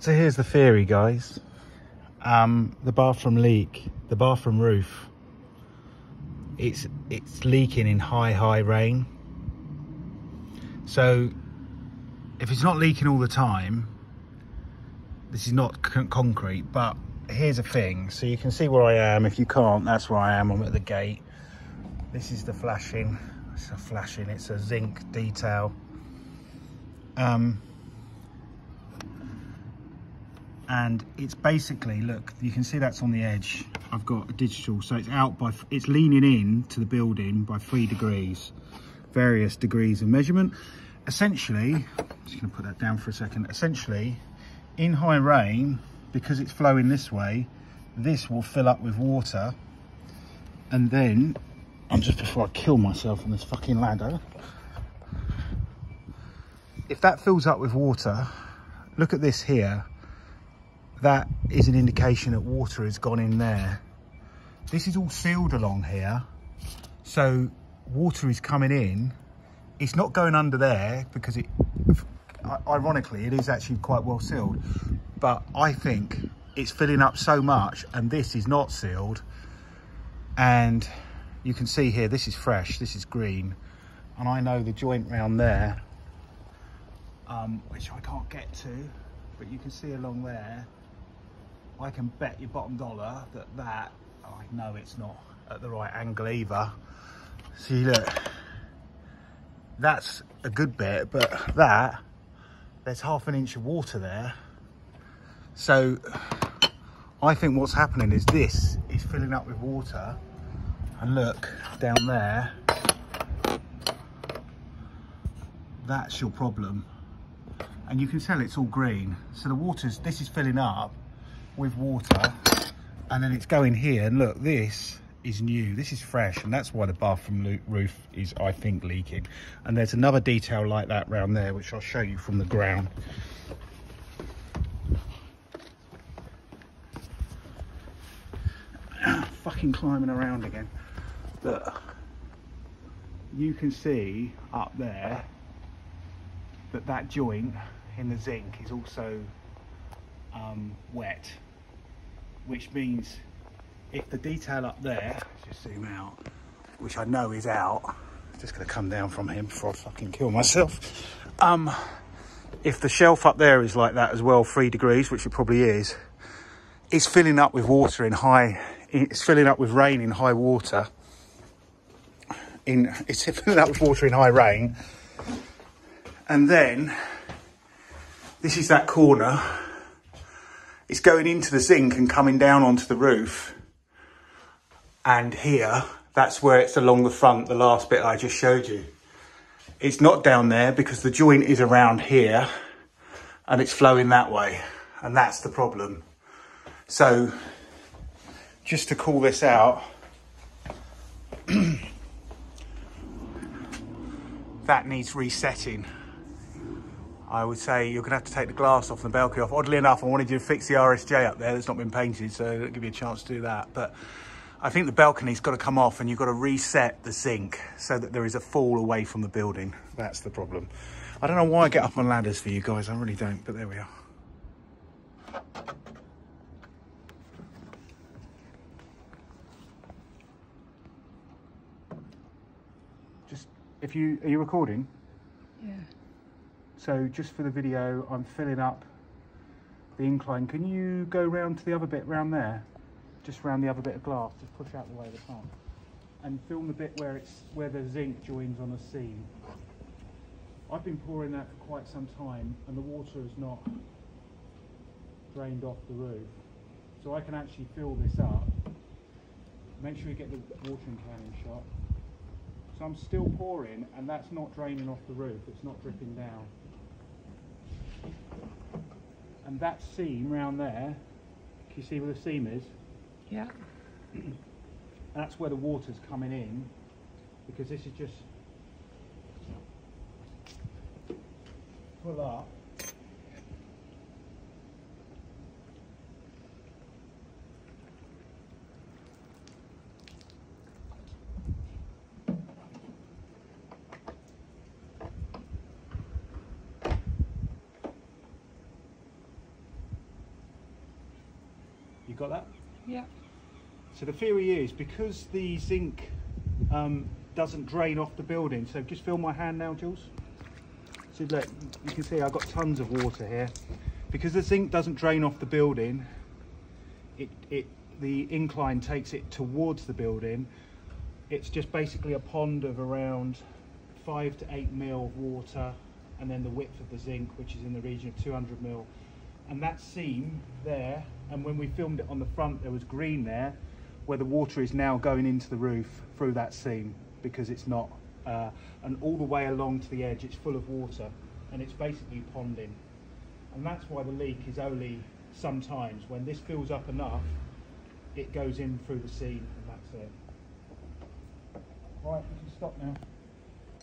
So here's the theory, guys. Um, the bathroom leak, the bathroom roof, it's it's leaking in high, high rain. So if it's not leaking all the time, this is not concrete, but here's a thing. So you can see where I am. If you can't, that's where I am. I'm at the gate. This is the flashing. It's a flashing. It's a zinc detail. Um, and it's basically look you can see that's on the edge. I've got a digital so it's out by it's leaning in to the building by three degrees various degrees of measurement. Essentially i'm just going to put that down for a second. Essentially in high rain because it's flowing this way this will fill up with water and then i'm just before i kill myself on this fucking ladder if that fills up with water look at this here that is an indication that water has gone in there. This is all sealed along here. So water is coming in. It's not going under there because it, ironically, it is actually quite well sealed. But I think it's filling up so much and this is not sealed. And you can see here, this is fresh, this is green. And I know the joint round there, um, which I can't get to, but you can see along there, I can bet your bottom dollar that that, oh, I know it's not at the right angle either. See, look, that's a good bit, but that, there's half an inch of water there. So I think what's happening is this is filling up with water. And look, down there, that's your problem. And you can tell it's all green. So the water's, this is filling up with water and then it's going here and look this is new. This is fresh and that's why the bathroom roof is i think leaking. And there's another detail like that round there which i'll show you from the ground. Fucking climbing around again. Look you can see up there that that joint in the zinc is also um, wet which means if the detail up there, just zoom out, which I know is out, just gonna come down from him before I fucking kill myself. Um, if the shelf up there is like that as well, three degrees, which it probably is, it's filling up with water in high, it's filling up with rain in high water. In, it's filling up with water in high rain. And then, this is that corner it's going into the zinc and coming down onto the roof. And here, that's where it's along the front, the last bit I just showed you. It's not down there because the joint is around here and it's flowing that way. And that's the problem. So just to call this out, that needs resetting. I would say you're going to have to take the glass off the balcony off. Oddly enough, I wanted you to fix the RSJ up there that's not been painted, so it'll give you a chance to do that. But I think the balcony's got to come off and you've got to reset the zinc so that there is a fall away from the building. That's the problem. I don't know why I get up on ladders for you guys, I really don't, but there we are. Just, if you, are you recording? Yeah. So just for the video, I'm filling up the incline. Can you go round to the other bit round there? Just round the other bit of glass, just push out the way of the front. And film the bit where it's where the zinc joins on the seam. I've been pouring that for quite some time and the water has not drained off the roof. So I can actually fill this up. Make sure you get the watering can in shot. So I'm still pouring and that's not draining off the roof, it's not dripping down and that seam round there, can you see where the seam is? Yeah. that's where the water's coming in because this is just pull up got that? Yeah. So the theory is because the zinc um, doesn't drain off the building. So just feel my hand now, Jules. So look, you can see I've got tons of water here. Because the zinc doesn't drain off the building, it, it the incline takes it towards the building. It's just basically a pond of around five to eight mil of water and then the width of the zinc, which is in the region of 200 mil. And that seam there, and when we filmed it on the front, there was green there, where the water is now going into the roof through that seam because it's not, uh, and all the way along to the edge, it's full of water and it's basically ponding. And that's why the leak is only sometimes, when this fills up enough, it goes in through the seam and that's it. Right, we can stop now.